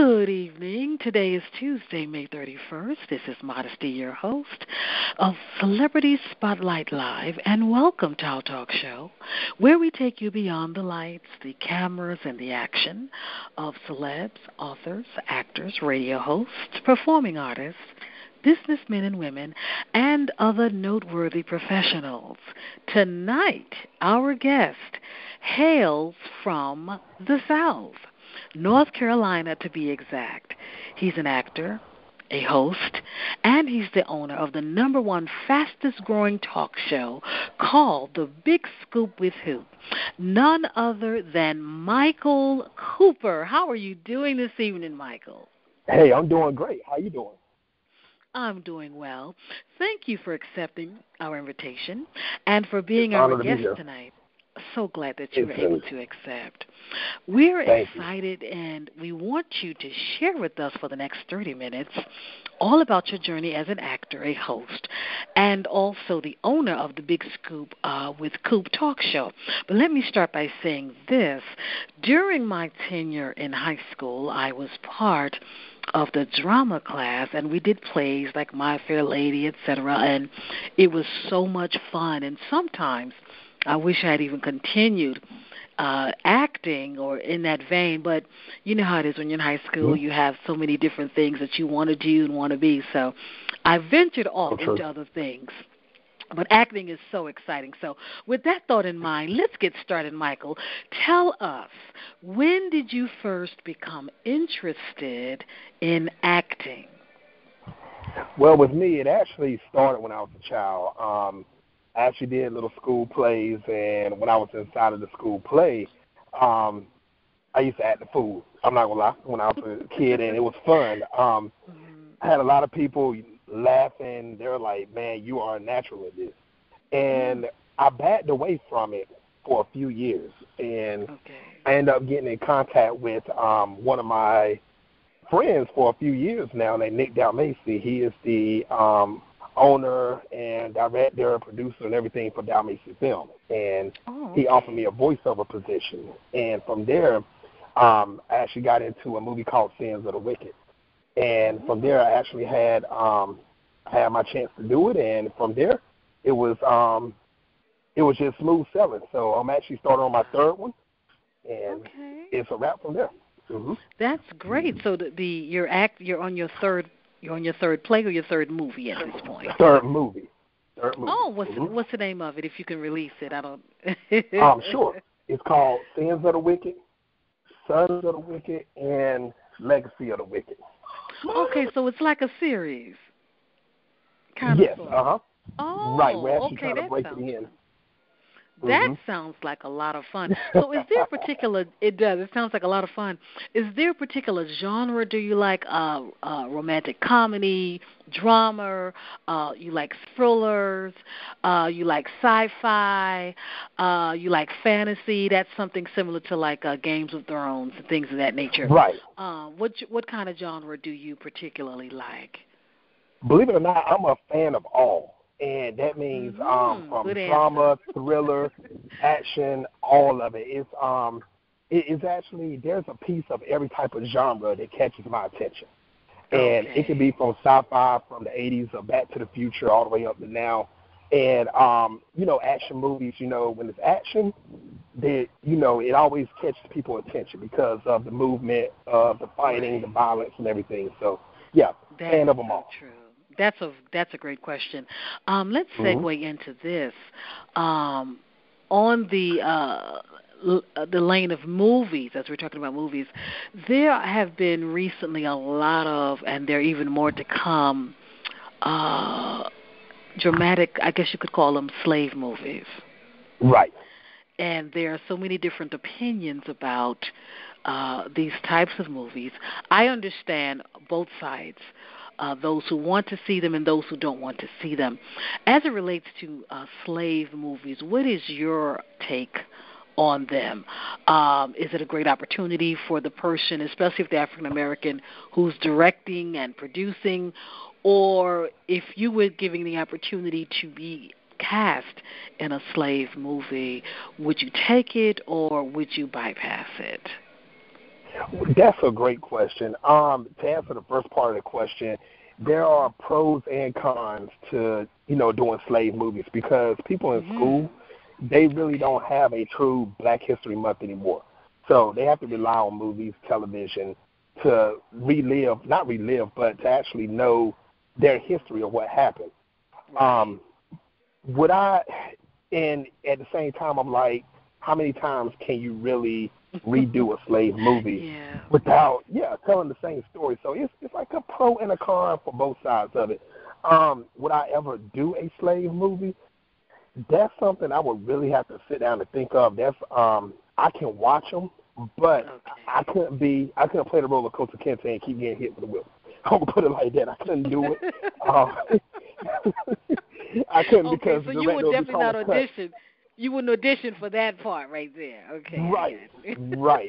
Good evening. Today is Tuesday, May 31st. This is Modesty, your host of Celebrity Spotlight Live, and welcome to our talk show, where we take you beyond the lights, the cameras, and the action of celebs, authors, actors, radio hosts, performing artists, businessmen and women, and other noteworthy professionals. Tonight, our guest hails from the South. North Carolina to be exact. He's an actor, a host, and he's the owner of the number one fastest growing talk show called The Big Scoop with Who? None other than Michael Cooper. How are you doing this evening, Michael? Hey, I'm doing great. How you doing? I'm doing well. Thank you for accepting our invitation and for being our guest tonight so glad that you were able to accept. We're Thank excited you. and we want you to share with us for the next 30 minutes all about your journey as an actor, a host, and also the owner of the Big Scoop uh, with Coop Talk Show. But let me start by saying this. During my tenure in high school, I was part of the drama class and we did plays like My Fair Lady, etc. and it was so much fun and sometimes I wish I had even continued uh acting or in that vein but you know how it is when you're in high school mm-hmm. you have so many different things that you want to do and want to be so i ventured off into other things but acting is so exciting. So, with that thought in mind, let's get started, Michael. Tell us, when did you first become interested in acting? Well, with me, it actually started when I was a child. Um, I actually did little school plays, and when I was inside of the school play, um, I used to act the fool. I'm not gonna lie. When I was a kid, and it was fun. Um, I had a lot of people laughing. They were like, "Man, you are a natural at this," and I backed away from it for a few years, and okay. I ended up getting in contact with um, one of my friends for a few years now, named Nick Dalmacy. He is the um, owner and director, producer, and everything for Dalmacy Film. And oh, he offered me a voiceover position. And from there, um, I actually got into a movie called Sins of the Wicked. And from there, I actually had um, had my chance to do it. And from there, it was um, it was just smooth sailing. So I'm actually starting on my third one, and okay. it's a wrap from there. Mm-hmm. That's great. So the, the you're act you're on your third you're on your third play or your third movie at this point? Third movie. Third movie. Oh, what's mm-hmm. the, what's the name of it? If you can release it, I don't. um, sure. It's called Sins of the Wicked, Sons of the Wicked, and Legacy of the Wicked. Okay, so it's like a series. Kind yes. of. Uh huh. Oh, right. We're actually okay, trying to break sounds it in. That mm-hmm. sounds like a lot of fun. So, is there a particular? It does. It sounds like a lot of fun. Is there a particular genre? Do you like uh, uh, romantic comedy, drama? Uh, you like thrillers? Uh, you like sci-fi? Uh, you like fantasy? That's something similar to like uh, Games of Thrones and things of that nature. Right. Uh, what what kind of genre do you particularly like? Believe it or not, I'm a fan of all and that means mm-hmm. um from Good drama, answer. thriller, action, all of it. It's um it is actually there's a piece of every type of genre that catches my attention. And Okay. it can be from sci-fi from the 80s or Back to the Future all the way up to now. And um, you know, action movies, you know, when it's action, that you know, it always catches people's attention because of the movement, of the fighting, the violence and everything. So, yeah, That's fan of them so all. True. That's a that's a great question. Um, let's Mhm. segue into this. Um, on the uh, l- uh, the lane of movies, as we're talking about movies, there have been recently a lot of, and there are even more to come. Uh, dramatic, I guess you could call them slave movies Right. and there are so many different opinions about uh, these types of movies. I understand both sides, uh, those who want to see them and those who don't want to see them. As it relates to uh, slave movies, what is your take on them? Um, is it a great opportunity for the person, especially if the African American, who's directing and producing, or if you were giving the opportunity to be cast in a slave movie, would you take it or would you bypass it? That's a great question. Um, to answer the first part of the question, there are pros and cons to you know doing slave movies because people in mm-hmm. school they really don't have a true Black History Month anymore. So they have to rely on movies, television to relive, not relive, but to actually know their history of what happened. Um, would I, and at the same time, I'm like, how many times can you really redo a slave movie yeah. without, yeah, telling the same story? So it's it's like a pro and a con for both sides of it. Um, would I ever do a slave movie? That's something I would really have to sit down and think of. That's um, I can watch them, but okay. I couldn't be, I couldn't play the role of Kunta Kinte and keep getting hit with a whip. I'll put it like that. I couldn't do it. um, I couldn't okay, because so you would definitely not audition. Cut. You wouldn't audition for that part right there. Okay. Right. right.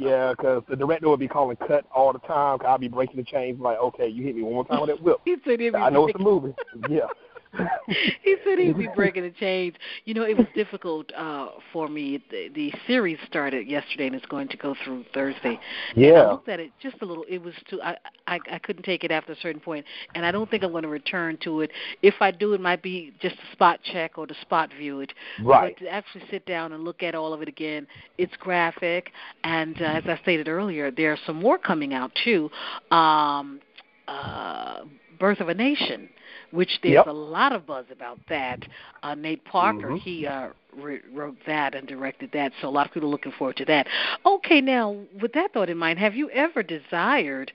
Yeah, because the director would be calling cut all the time. Cause I'd be breaking the chains. Like, okay, you hit me one more time with that whip. he said I know it's a movie. Yeah. he said he'd be breaking the chains. You know, it was difficult uh for me. The, the series started yesterday and it's going to go through Thursday. Yeah. And I looked at it just a little. It was too. I I, I couldn't take it after a certain point, and I don't think I'm going to return to it. If I do, it might be just a spot check or to spot view it. Right. But to actually sit down and look at all of it again, it's graphic, and uh, as I stated earlier, there are some more coming out too. Um, uh, Birth of a Nation which there's yep. a lot of buzz about that. Uh, Nate Parker, mm-hmm. he uh, re- wrote that and directed that, so a lot of people are looking forward to that. Okay, now with that thought in mind, have you ever desired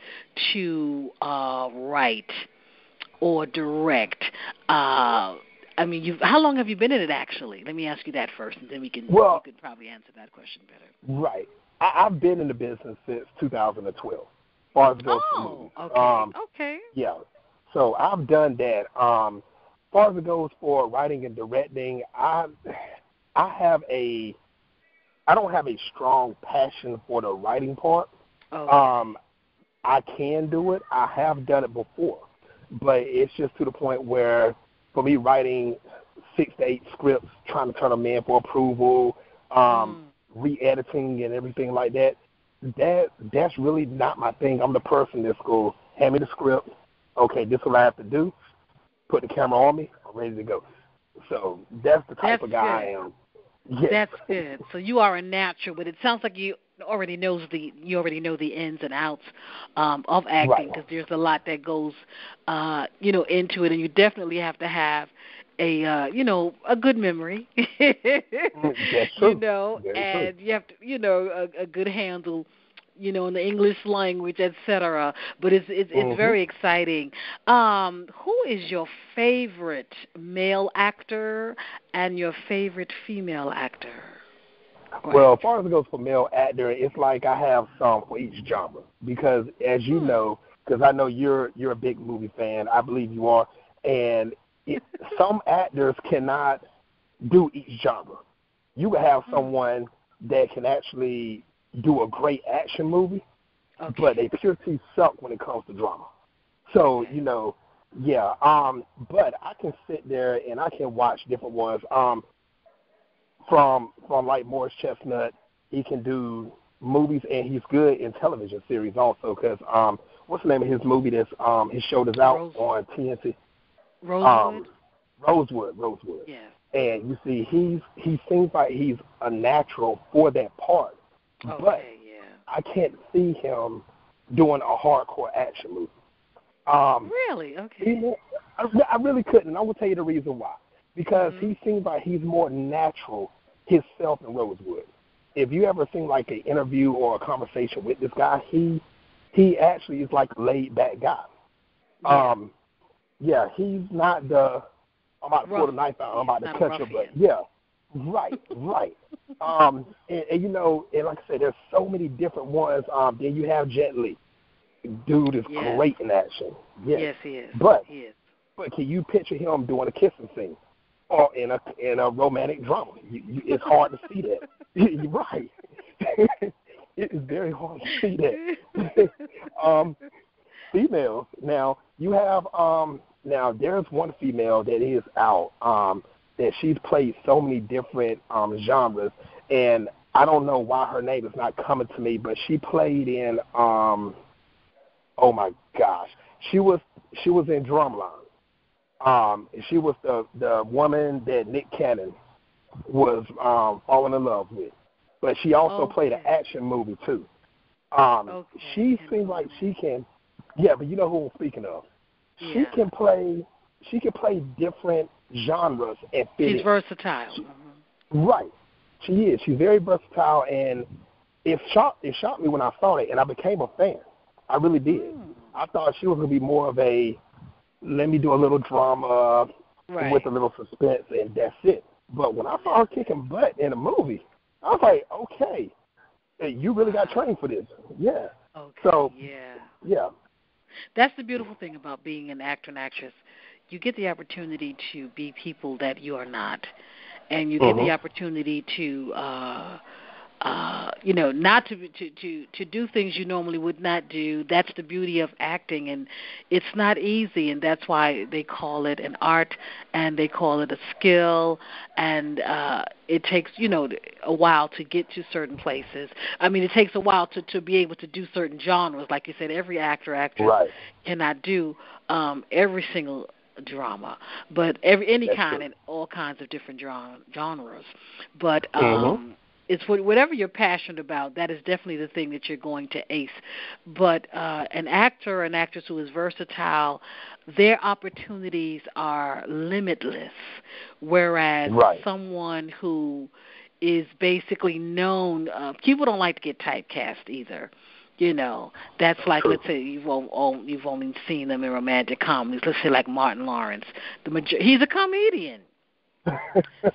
to uh, write or direct? Uh, I mean, you how long have you been in it actually? Let me ask you that first, and then we can well, you can probably answer that question better. Right. I, I've been in the business since 2012. Far as oh, okay. Um, okay. Yeah. So I've done that. Um, as far as it goes for writing and directing, I I have a I don't have a strong passion for the writing part. Okay. Um, I can do it. I have done it before, but it's just to the point where, for me, writing six to eight scripts, trying to turn them in for approval, um, mm. re-editing and everything like that. That that's really not my thing. I'm the person that's go hand me the script, okay, this is what I have to do. Put the camera on me. I'm ready to go. So that's the type that's of guy good. I am. Yes. That's good. So you are a natural, but it sounds like you already knows the you already know the ins and outs um, of acting because right. there's a lot that goes uh, you know into it, and you definitely have to have a uh, you know a good memory. Mm. You know, Very and true. you have to you know a, a good handle you know, in the English language, etc. But it's it's, mm-hmm. it's very exciting. Um, who is your favorite male actor and your favorite female actor? Well, as far as it goes for male actor, it's like I have some for each genre because, as you hmm. know, because I know you're you're a big movie fan, I believe you are, and it, some actors cannot do each genre. You can have hmm. someone that can actually do a great action movie, okay. but they pure T suck when it comes to drama. So you know, yeah. Um, but I can sit there and I can watch different ones. Um, from from like Morris Chestnut, he can do movies and he's good in television series also. Because um, what's the name of his movie that's um his show that's out Rose. on TNT? Rosewood. Um, Rosewood, Rosewood. Yeah. And you see, he's he seems like he's a natural for that part. Okay, but yeah. I can't see him doing a hardcore action movie. Um, really? Okay. He, I, I really couldn't. And I will tell you the reason why. Because mm-hmm. he seems like he's more natural himself in Rosewood. If you ever seen like an interview or a conversation with this guy, he he actually is like a laid back guy. Yeah. Um, yeah, he's not the I'm about to pull the knife out, I'm about to cut you, but yeah, right, right. Um, and, and you know, and like I said, there's so many different ones. Um, then you have Jet Li. Dude is yes. great in action. Yes. yes, he is. But he is. but can you picture him doing a kissing scene or in a in a romantic drama? You, you, it's hard to see that. You're right. it is very hard to see that. um, females. Now you have um now there's one female that is out um that she's played so many different um genres and I don't know why her name is not coming to me, but she played in um oh my gosh. She was she was in Drumline. Um she was the the woman that Nick Cannon was um falling in love with. But she also Okay. played an action movie too. Um Okay. she seems like she can yeah, but you know who I'm speaking of. She can play she can play different genres and She's in. versatile. Mhm. Right. She is. She's very versatile, and it shocked it shocked me when I saw it, and I became a fan. I really did. Mm. I thought she was gonna be more of a let me do a little drama Right. with a little suspense, and that's it. But when I saw her kicking butt in a movie, I was like, okay, hey, you really got trained for this. Yeah. okay. so- yeah. Yeah. That's the beautiful thing about being an actor and actress. You get the opportunity to be people that you are not, and you get the Mhm. opportunity to, uh, uh, you know, not to to to to do things you normally would not do. That's the beauty of acting, and it's not easy, and that's why they call it an art, and they call it a skill, and uh, it takes you know a while to get to certain places. I mean, it takes a while to to be able to do certain genres. Like you said, every actor actress Right. cannot do um, every single drama, but every any That's kind true. and all kinds of different gen- genres. But Mhm. um, it's what, whatever you're passionate about. That is definitely the thing that you're going to ace. But uh, an actor or an actress who is versatile, their opportunities are limitless. Whereas Right. someone who is basically known, uh, people don't like to get typecast either. You know, that's like True. let's say you've o- o- you've only seen them in romantic comedies. Let's say like Martin Lawrence. The major- he's a comedian.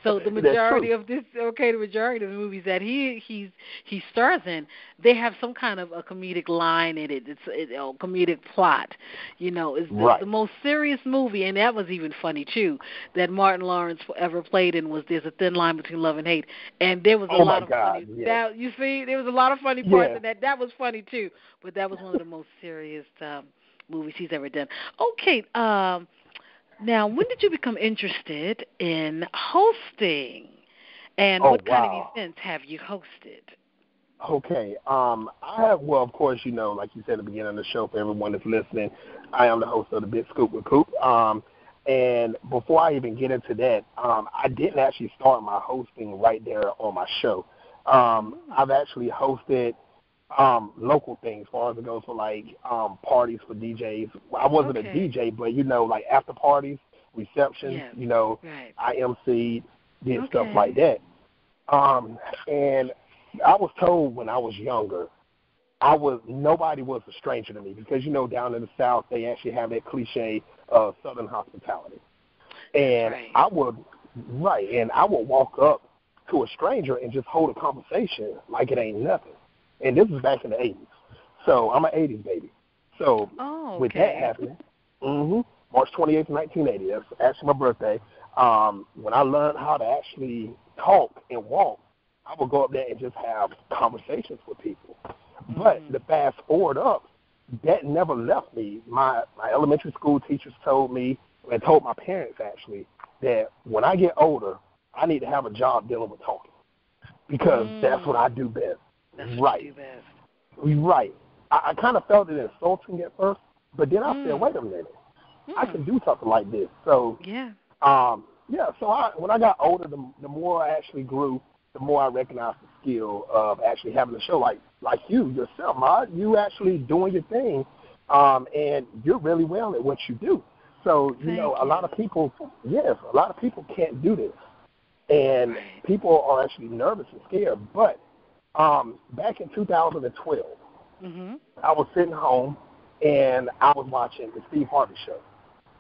So the majority of this, okay, the majority of the movies that he he's he stars in, they have some kind of a comedic line in it. It's it, a comedic plot. You know, it's the, Right. the most serious movie, and that was even funny too. That Martin Lawrence ever played in was "There's a Thin Line Between Love and Hate," and there was a Oh, lot of God, funny. yeah. That you see, there was a lot of funny parts Yeah. in that. That was funny too, but that was one of the most serious um, movies he's ever done. Okay, um, now, when did you become interested in hosting? And Oh, what kind wow. of events have you hosted? Okay. Um, I have, well, of course, you know, like you said at the beginning of the show, for everyone that's listening, I am the host of the Big Scoop with Coop. Um, and before I even get into that, um, I didn't actually start my hosting right there on my show. Um, I've actually hosted um, local things, as far as it goes for like um, parties for DJs. I wasn't Okay. a DJ, but you know, like after parties, receptions, Yes. you know, Right. I MC, did stuff like that. Um, and I was told when I was younger, I was nobody was a stranger to me because you know down in the South they actually have that cliche of Southern hospitality, and Right. I would right, and I would walk up to a stranger and just hold a conversation like it ain't nothing. And this was back in the '80s, so I'm an '80s baby. So Oh, okay. with that happening, hmm March 28th, 1980. That's actually my birthday. Um, when I learned how to actually talk and walk, I would go up there and just have conversations with people. But Mhm. the fast forward up, that never left me. My my elementary school teachers told me and told my parents actually that when I get older, I need to have a job dealing with talking because Mm. that's what I do best. That's right. you do best. Right. I, I kind of felt it insulting at first, but then I Mm. said, wait a minute, I Hmm. can do something like this. So, Yeah. um, yeah. So I, when I got older, the, the more I actually grew, the more I recognized the skill of actually having a show like like you yourself, Ma. You actually doing your thing, um, and you're really well at what you do. So you Thank know, a you. lot of people, yes, a lot of people can't do this, and people are actually nervous and scared. But um, back in 2012. Mhm. I was sitting home and I was watching the Steve Harvey show.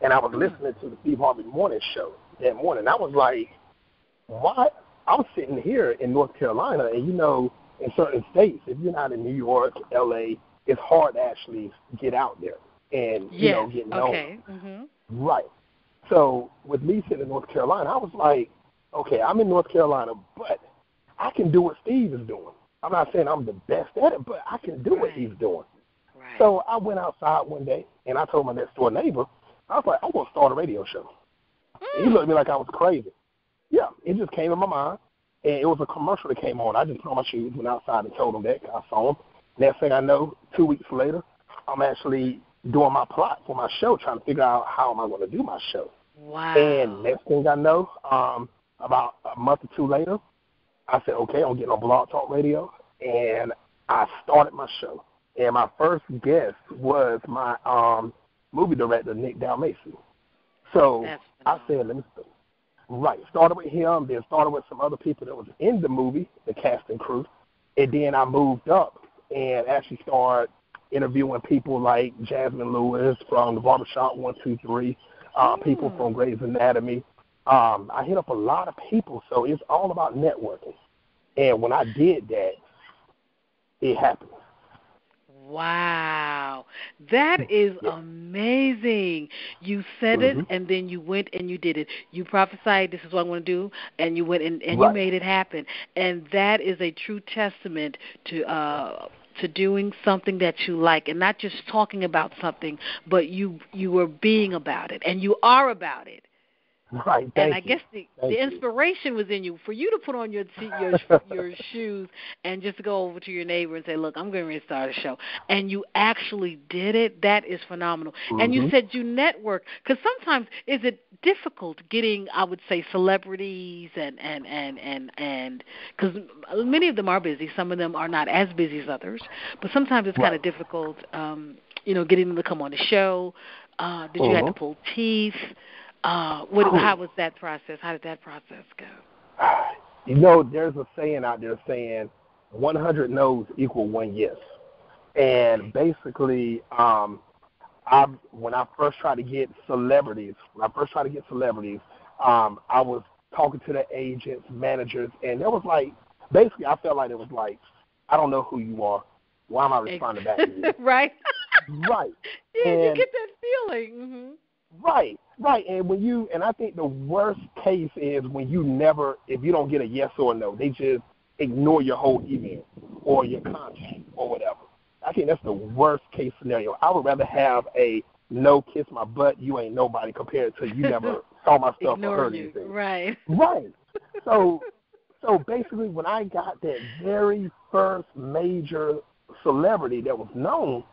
And I was listening to the Steve Harvey morning show that morning. I was like, why? I'm sitting here in North Carolina, and you know, in certain states, if you're not in New York, LA, it's hard to actually get out there and, you know, get known. Okay. Mhm. Right. So with me sitting in North Carolina, I was like, okay, I'm in North Carolina, but I can do what Steve is doing. I'm not saying I'm the best at it, but I can do what he's doing. Right. So I went outside one day and I told my next door neighbor, I was like, I want to start a radio show. And he Mm. looked at me like I was crazy. Yeah, it just came in my mind. and it was a commercial that came on. I just put on my shoes, went outside, and told him that. I saw them. Next thing I know, two weeks later, I'm actually doing my plot for my show, trying to figure out how am I going to do my show. Wow. And next thing I know, um, about a month or two later, I said, okay, I'm getting on Blog Talk Radio, and I started my show. And my first guest was my um, movie director, Nick Dalmacy. So I said, let me start. Right. Started with him, then started with some other people that was in the movie, the cast and crew. And then I moved up and actually started interviewing people like Jazsmin Lewis from the Barbershop 123, uh, mm. people from Grey's Anatomy. Um, I hit up a lot of people, so it's all about networking. And when I did that, it happened. Wow. That is yeah. amazing. You said mm-hmm. it and then you went and you did it. You prophesied this is what I'm going to do and you went and, and right. you made it happen. And that is a true testament to uh to doing something that you like and not just talking about something, but you you were being about it and you are about it. Right. and I you. guess the thank the inspiration you. was in you for you to put on your your your shoes and just go over to your neighbor and say, "Look, I'm going to start a show," and you actually did it. That is phenomenal. Mm-hmm. And you said you network because sometimes is it difficult getting, I would say, celebrities and and and and and because many of them are busy. Some of them are not as busy as others, but sometimes it's right. kind of difficult. um you know, getting them to come on the show. Uh, did you have to Mm-hmm. pull teeth? Uh, what, Oh. how was that process? How did that process go? You know, there's a saying out there saying 100 no's equal one yes. And basically, um, I when I first tried to get celebrities, when I first tried to get celebrities, um, I was talking to the agents, managers, and there was like, basically, I felt like it was like, I don't know who you are. Why am I responding back to you? right. right. Yeah, you get that feeling. hmm Right, right. And when you and I think the worst case is when you never if you don't get a yes or a no, they just ignore your whole email or your contact or whatever. I think that's the worst case scenario. I would rather have a no kiss my butt, you ain't nobody compared to you never saw my stuff or heard you. anything. Right. Right. So so basically when I got that very first major celebrity that was known,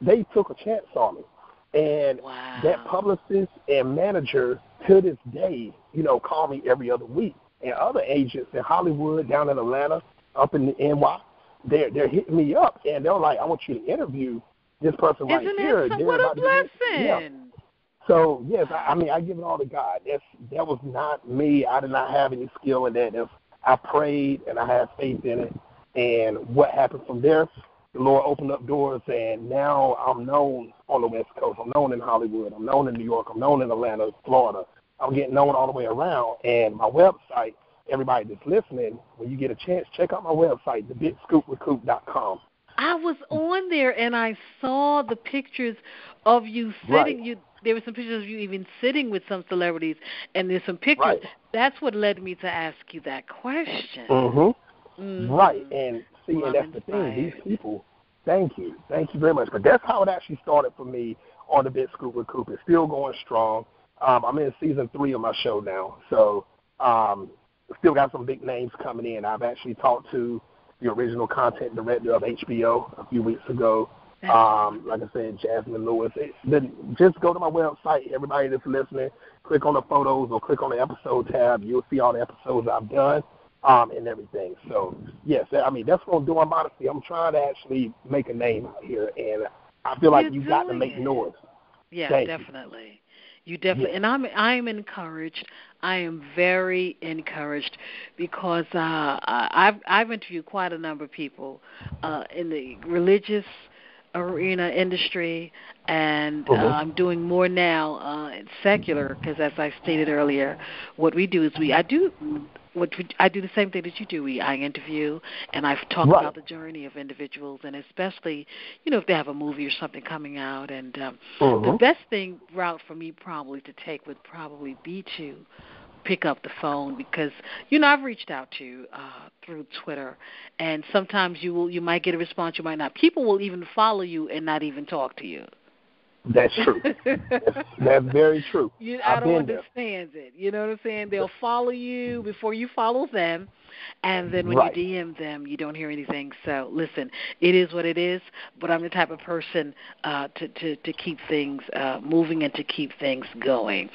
they took a chance on me. And Wow. that publicist and manager to this day, you know, call me every other week. And other agents in Hollywood, down in Atlanta, up in the NY, they're they're hitting me up and they're like, I want you to interview this person right Isn't here. that some, what a about to be- blessing? Yeah. So yes, I, I mean I give it all to God. That's that was not me. I did not have any skill in that. That's, I prayed and I had faith in it. And what happened from there? The Lord opened up doors, and now I'm known on the West Coast. I'm known in Hollywood. I'm known in New York. I'm known in Atlanta, Florida. I'm getting known all the way around. And my website, everybody that's listening, when you get a chance, check out my website, thebigscoopwithcoop.com. I was on there and I saw the pictures of you sitting. Right. You there were some pictures of you even sitting with some celebrities, and there's some pictures. Right. That's what led me to ask you that question. Mm-hmm. Mhm. Right, and see, Well, and that's the thing. These people, thank you, thank you very much. But that's how it actually started for me on the Big Scoop with Coop. It's still going strong. Um, I'm in season three of my show now, so um, still got some big names coming in. I've actually talked to the original content director of HBO a few weeks ago. Um, like I said, Jazsmin Lewis. It, then just go to my website. Everybody that's listening, click on the photos or click on the episode tab. You'll see all the episodes I've done um, and everything. So yes, I mean that's what I'm doing. Modesty. I'm trying to actually make a name out here, and I feel like You're got to make it. noise. Yeah, Thank definitely. You definitely, Yeah. and I'm I'm encouraged. I am very encouraged because uh, I- I've I've interviewed quite a number of people uh, in the religious arena industry, and uh, Mhm. I'm doing more now uh, in secular because, as I stated earlier, what we do is we I do what we, I do the same thing that you do. We I interview and I talk Right. about the journey of individuals, and especially you know if they have a movie or something coming out, and um, the Mhm. best thing route for me probably to take would probably be to pick up the phone because you know I've reached out to you uh, through Twitter, and sometimes you will you might get a response, you might not. People will even follow you and not even talk to you. That's true. that's, that's very true. You, I I've don't been there. understand it. You know what I'm saying? They'll follow you before you follow them, and then when right. you DM them, you don't hear anything. So listen, it is what it is. But I'm the type of person uh, to to to keep things uh, moving and to keep things going.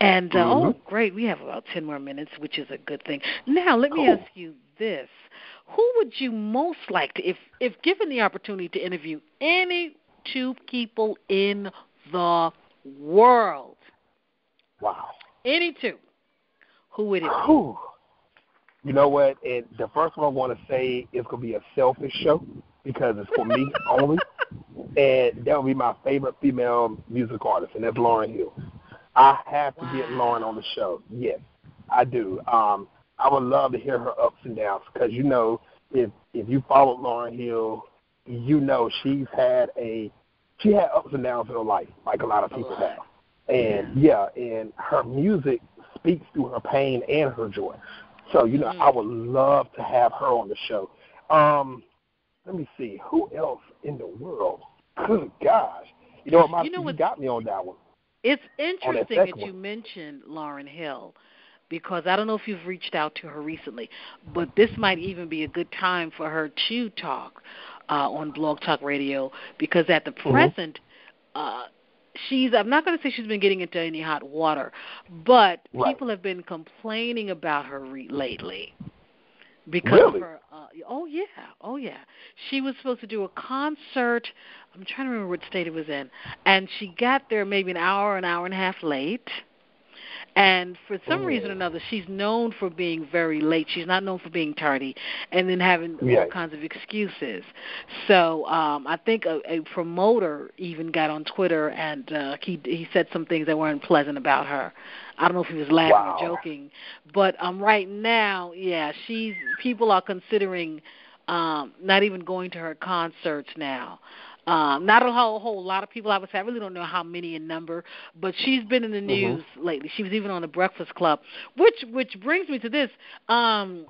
And uh, mm-hmm. oh, great, we have about ten more minutes, which is a good thing. Now let cool. me ask you this: Who would you most like to, if if given the opportunity to interview any two people in the world? Wow. Any two. Who would it be? Whew. You know what? And the first one I want to say is going to be a selfish show because it's for me only. And that would be my favorite female music artist, and that's Lauryn Hill. I have to wow. get Lauryn on the show. Yes, I do. Um, I would love to hear her ups and downs because you know if if you followed Lauryn Hill, you know she's had a she had ups and downs in her life, like a lot of people have. And yeah, and her music speaks through her pain and her joy. So, you know, mm-hmm. I would love to have her on the show. Um, let me see, who else in the world? Good gosh. You know what, my, you, know what, you got me on that one. It's interesting that, that you one. mentioned Lauryn Hill because I don't know if you've reached out to her recently, but this might even be a good time for her to talk uh, on Blog Talk Radio because at the mm-hmm. present, uh, she's I'm not going to say she's been getting into any hot water, but right. people have been complaining about her re- lately because really? of her uh, oh yeah oh yeah she was supposed to do a concert i'm trying to remember what state it was in and she got there maybe an hour an hour and a half late and for some oh. reason or another she's known for being very late she's not known for being tardy and then having yeah. all kinds of excuses so um i think a, a promoter even got on twitter and uh he he said some things that weren't pleasant about her i don't know if he was laughing wow. or joking but um right now yeah she's people are considering um not even going to her concerts now um, not a whole, whole lot of people, I would say. I really don't know how many in number, but she's been in the news mm-hmm. lately. She was even on the Breakfast Club, which which brings me to this. Um,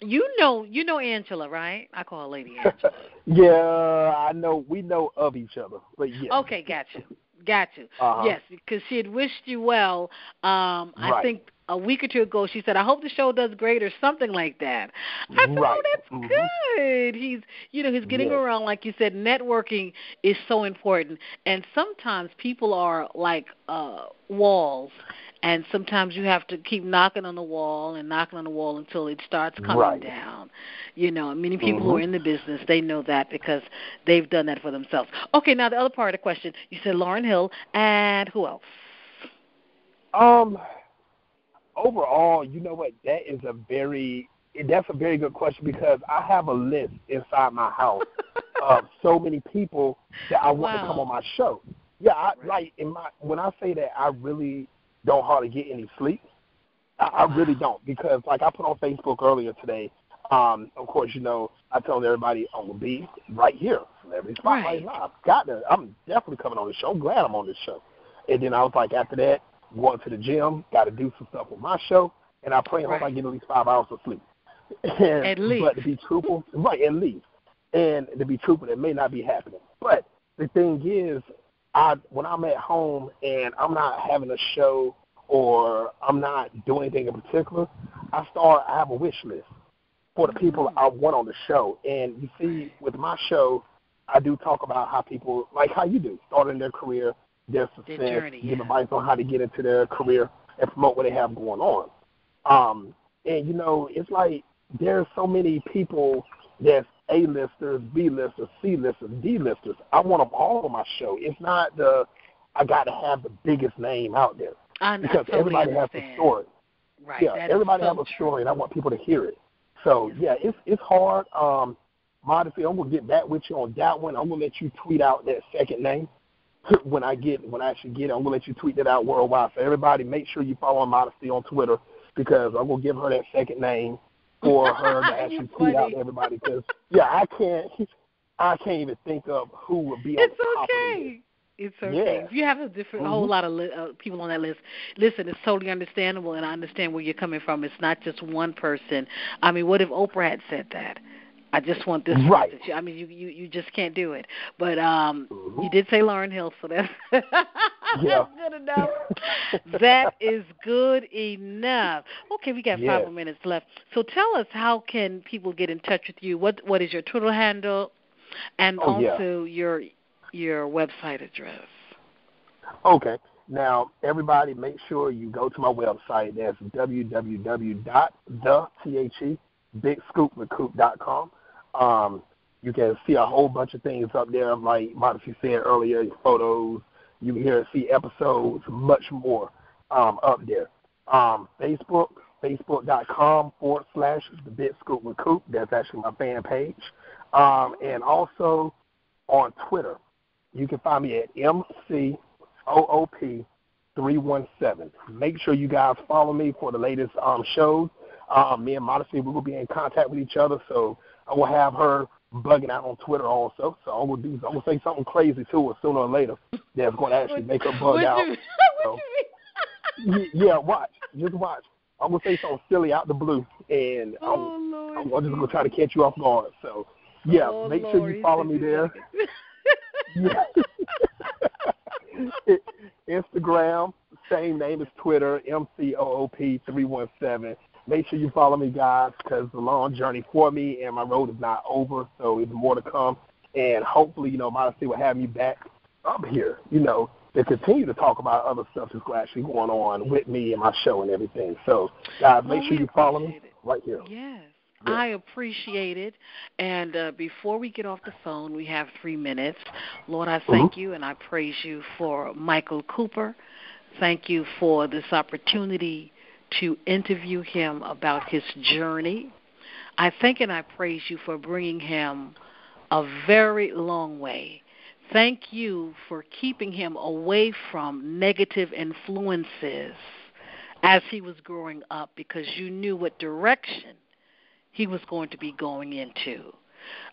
you know, you know Angela, right? I call her Lady Angela. yeah, I know. We know of each other, but yeah. Okay, got you. Got you. Uh-huh. Yes, because she had wished you well. Um, I right. think a week or two ago she said, "I hope the show does great" or something like that. I thought, "Oh, that's mm-hmm. good." He's, you know, he's getting yes. around, like you said. Networking is so important, and sometimes people are like uh walls, and sometimes you have to keep knocking on the wall and knocking on the wall until it starts coming right. down. You know, many people mm-hmm. who are in the business they know that because they've done that for themselves. Okay, now the other part of the question, you said lauryn Hill, and who else? Um, overall, you know what? That is a very that's a very good question because I have a list inside my house of so many people that I want wow. to come on my show. Yeah, I, right. like in my when I say that I really don't hardly get any sleep. I, I really don't because like I put on Facebook earlier today. Um, of course, you know I told everybody I'm gonna be right here, Celebrity Spotlight right. Live. Got to. I'm definitely coming on the show. I'm glad I'm on this show. And then I was like, after that, going to the gym, got to do some stuff with my show, and I pray and right. hope I get at least five hours of sleep. And, at least. But to be truthful, right, at least. And to be truthful, it may not be happening. But the thing is, I when I'm at home and I'm not having a show or I'm not doing anything in particular, I start. I have a wish list for the people mm-hmm. I want on the show. And you see, with my show, I do talk about how people, like how you do, starting their career, their success, Their journey, give advice on how to get into their career and promote what they have going on. Um, and you know, it's like there's so many people that's A-listers, B-listers, C-listers, D-listers. I want them all on my show. It's not the I got to have the biggest name out there I, because totally everybody understand. has a story. Right. Yeah, that everybody so has a story, and I want people to hear it. So yeah, it's it's hard. Um, Modesty, I'm gonna get back with you on that one. I'm gonna let you tweet out that second name when I get when I actually get it. I'm gonna let you tweet that out worldwide. So everybody, make sure you follow Modesty on Twitter because I'm gonna give her that second name for her to actually tweet out to everybody. Because yeah, I can't I can't even think of who would be on It's the top of okay. It's okay. Yeah. If you have a different, a whole lot of li- uh, people on that list, listen, it's totally understandable, and I understand where you're coming from. It's not just one person. I mean, what if Oprah had said that? I just want this right. You, I mean, you, you you just can't do it. But um, mm-hmm. you did say Lauryn Hill, so that's that's good enough. that is good enough. Okay, we got five more minutes left. So tell us, how can people get in touch with you? What what is your Twitter handle, and oh, also yeah. your your website address? Okay. Now, everybody, make sure you go to my website. That's www.the.com. Um, you can see a whole bunch of things up there, like Modesty said earlier, photos. You can hear see episodes, much more um, up there. Um, Facebook, facebook.com forward slash the Big Scoop. That's actually my fan page. Um, and also on Twitter, you can find me at MCOOP317. Make sure you guys follow me for the latest um, shows. Um, me and Modesty, we will be in contact with each other, so I will have her bugging out on Twitter also. So I'm gonna do, I'm gonna say something crazy to her sooner or later that's gonna actually make her bug out. You, so, yeah, watch, just watch. I'm gonna say something silly out of the blue, and oh, I'm. I'm just gonna try to catch you off guard. So yeah, oh, make Lord, sure you follow me there. yeah. Instagram, same name as Twitter, MCOOP317. Make sure you follow me, guys, because the long journey for me and my road is not over, so there's more to come. And hopefully, you know, Modesty will have me back up here, you know, to continue to talk about other stuff that's actually going on with me and my show and everything. So, guys, well, make sure you follow me right here. Yes. Yeah. I appreciate it. And uh, before we get off the phone, we have three minutes. Lord, I thank mm-hmm. you and I praise you for Michael Cooper. Thank you for this opportunity to interview him about his journey. I thank and I praise you for bringing him a very long way. Thank you for keeping him away from negative influences as he was growing up because you knew what direction he was going to be going into.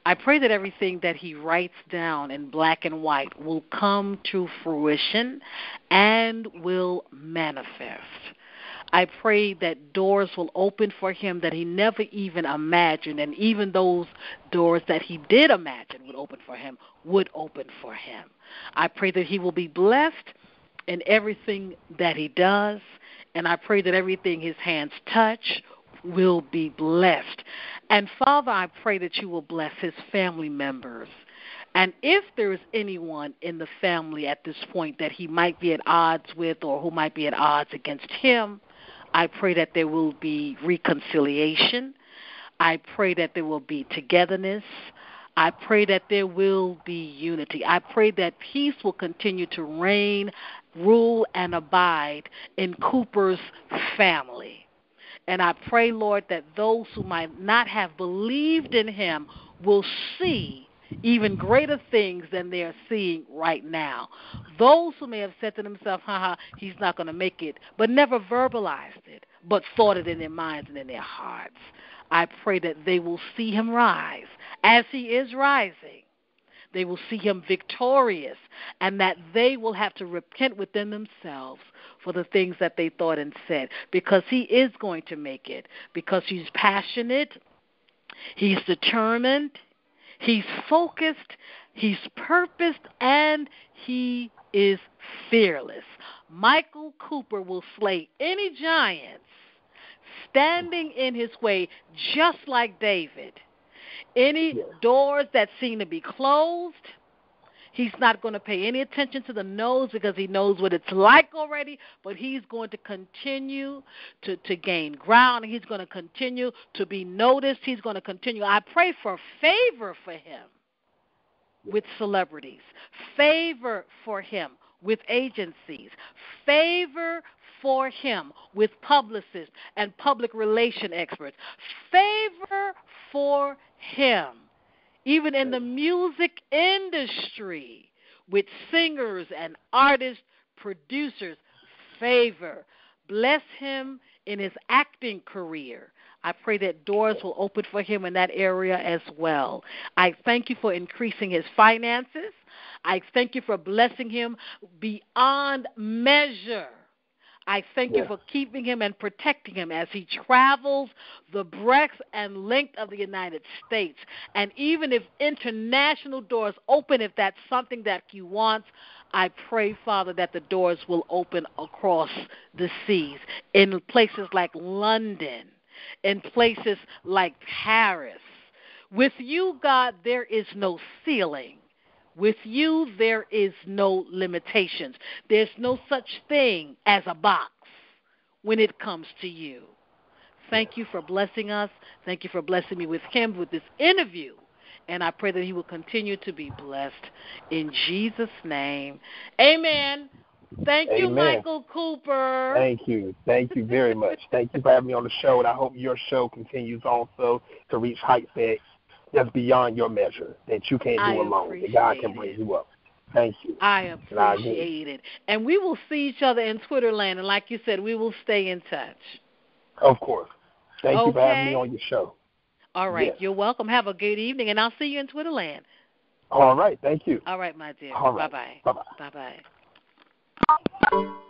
I pray that everything that he writes down in black and white will come to fruition and will manifest. I pray that doors will open for him that he never even imagined, and even those doors that he did imagine would open for him would open for him. I pray that he will be blessed in everything that he does, and I pray that everything his hands touch will be blessed. And Father, I pray that you will bless his family members. And if there is anyone in the family at this point that he might be at odds with or who might be at odds against him, I pray that there will be reconciliation. I pray that there will be togetherness. I pray that there will be unity. I pray that peace will continue to reign, rule, and abide in Cooper's family. And I pray, Lord, that those who might not have believed in him will see even greater things than they are seeing right now. Those who may have said to themselves, haha, he's not going to make it, but never verbalized it, but thought it in their minds and in their hearts. I pray that they will see him rise as he is rising. They will see him victorious, and that they will have to repent within themselves for the things that they thought and said because he is going to make it, because he's passionate, he's determined, He's focused, he's purposed, and he is fearless. Michael Cooper will slay any giants standing in his way, just like David. Any doors that seem to be closed, He's not going to pay any attention to the no's because he knows what it's like already, but he's going to continue to, to gain ground. He's going to continue to be noticed. He's going to continue. I pray for favor for him with celebrities, favor for him with agencies, favor for him with publicists and public relation experts, favor for him even in the music industry, with singers and artists, producers, favor. Bless him in his acting career. I pray that doors will open for him in that area as well. I thank you for increasing his finances. I thank you for blessing him beyond measure. I thank you for keeping him and protecting him as he travels the breadth and length of the United States. And even if international doors open, if that's something that he wants, I pray, Father, that the doors will open across the seas in places like London, in places like Paris. With you, God, there is no ceiling. With you, there is no limitations. There's no such thing as a box when it comes to you. Thank you for blessing us. Thank you for blessing me with him with this interview. And I pray that he will continue to be blessed in Jesus' name. Amen. Thank Amen. you, Michael Cooper. Thank you. Thank you very much. Thank you for having me on the show, and I hope your show continues also to reach heights that that's beyond your measure, that you can't do I alone, that God can bring you up. Thank you. I And I agree. appreciate it. And we will see each other in Twitter land. And like you said, we will stay in touch. Of course. Thank you for having me on your show. All right. Yes. You're welcome. Have a good evening. And I'll see you in Twitter land. All right. Thank you. All right, my dear. All right. Bye-bye. Bye-bye. Bye-bye.